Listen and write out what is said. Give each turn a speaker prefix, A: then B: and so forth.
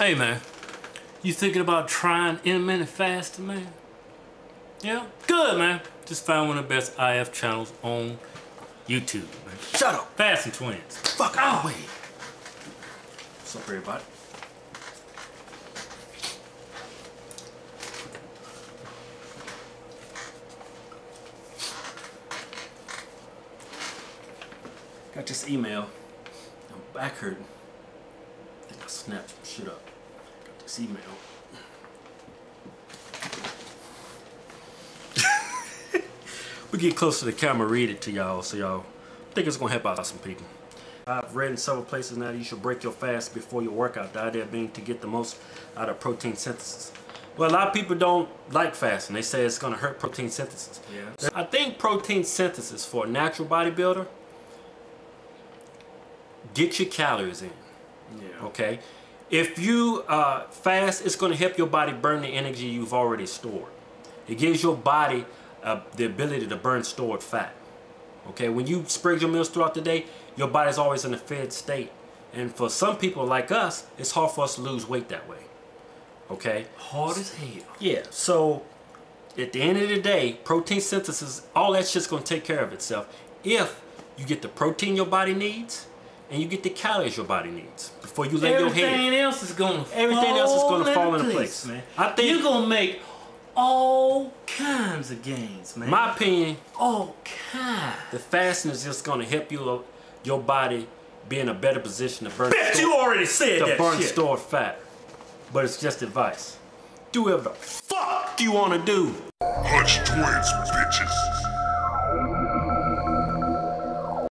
A: Hey man, you thinking about trying intermittent fasting, man? Yeah? Good, man. Just found one of the best IF channels on YouTube, man.
B: Shut up.
A: Fasting Twins.
B: Fuck out way. Ah. What's up, everybody? Got this email. I'm back hurting. I think I snapped some shit up. Got this email. we get close to the camera, read it to y'all, so y'all think it's gonna help out some people. I've read in several places now that you should break your fast before your workout. The idea being to get the most out of protein synthesis. Well, a lot of people don't like fasting. They say it's gonna hurt protein synthesis.
A: Yeah.
B: I think protein synthesis for a natural bodybuilder, get your calories in.
A: Yeah.
B: Okay. If you uh, fast, it's going to help your body burn the energy you've already stored. It gives your body uh, the ability to burn stored fat. Okay. When you spread your meals throughout the day, your body's always in a fed state. And for some people like us, it's hard for us to lose weight that way. Okay.
A: Hard as hell.
B: Yeah. So at the end of the day, protein synthesis, all that shit's gonna take care of itself if you get the protein your body needs and you get the calories your body needs before you lay your
A: Everything
B: head.
A: else is gonna
B: Everything
A: fall
B: else is gonna fall
A: into
B: into place.
A: man.
B: I think-
A: you're gonna make all kinds of gains, man.
B: My opinion,
A: all kinds.
B: the fasting is just gonna help you uh, your body be in a better position to burn
A: Bet
B: store-
A: you already said
B: to
A: that
B: burn
A: shit.
B: stored fat. But it's just advice. Do whatever the fuck you wanna do.
C: Hutch Twins, bitches.